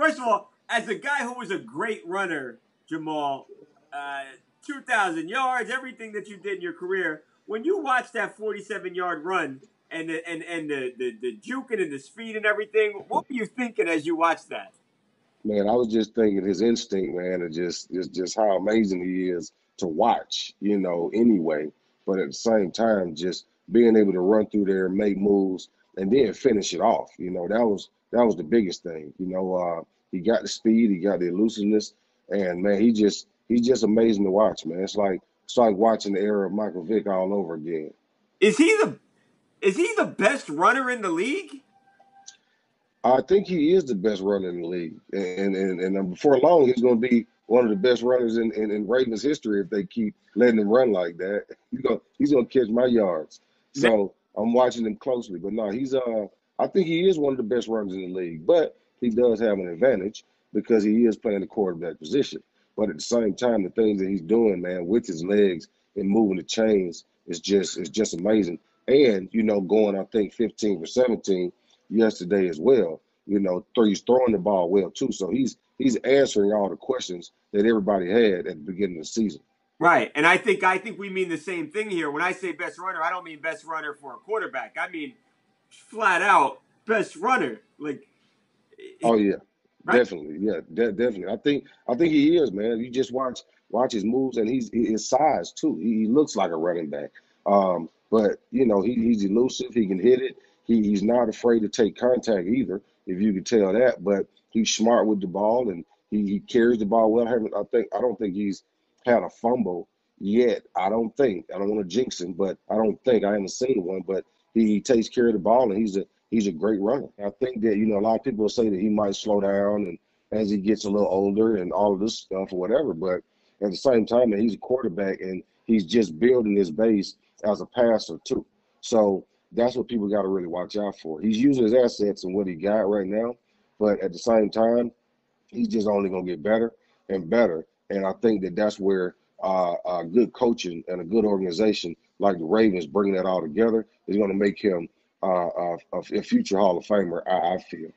first of all, as a guy who was a great runner, Jamal, uh, 2,000 yards, everything that you did in your career, when you watch that 47 yard run and the, and, and the, the, the juking and the speed and everything, what were you thinking as you watched that? Man, I was just thinking his instinct, man, and just just just how amazing he is to watch, you know, anyway. But at the same time, just being able to run through there, make moves, and then finish it off. You know, that was that was the biggest thing. You know, uh, he got the speed, he got the elusiveness, and man, he just he's just amazing to watch, man. It's like it's like watching the era of Michael Vick all over again. Is he the is he the best runner in the league? I think he is the best runner in the league, and and and before long, he's going to be one of the best runners in, in, in Ravens history if they keep letting him run like that. He's gonna he's gonna catch my yards. So I'm watching him closely. But no, he's uh I think he is one of the best runners in the league. But he does have an advantage because he is playing the quarterback position. But at the same time, the things that he's doing, man, with his legs and moving the chains is just it's just amazing. And you know, going I think 15 for 17 yesterday as well. You know, he's throwing the ball well too. So he's he's answering all the questions that everybody had at the beginning of the season. Right. And I think I think we mean the same thing here. When I say best runner, I don't mean best runner for a quarterback. I mean flat out best runner. Like Oh yeah. Right? Definitely. Yeah, de- definitely. I think I think he is, man. You just watch watch his moves and he's his size too. He, he looks like a running back. Um, but you know, he, he's elusive, he can hit it. He, he's not afraid to take contact either, if you could tell that. But he's smart with the ball and he, he carries the ball well. I I think I don't think he's had a fumble yet. I don't think. I don't want to jinx him, but I don't think I haven't seen one. But he, takes care of the ball and he's a he's a great runner. I think that you know a lot of people say that he might slow down and as he gets a little older and all of this stuff or whatever. But at the same time, he's a quarterback and he's just building his base as a passer too. So that's what people got to really watch out for. He's using his assets and what he got right now, but at the same time, he's just only going to get better and better. And I think that that's where uh, good coaching and a good organization like the Ravens bringing that all together is going to make him uh, a, a future Hall of Famer. I, I feel.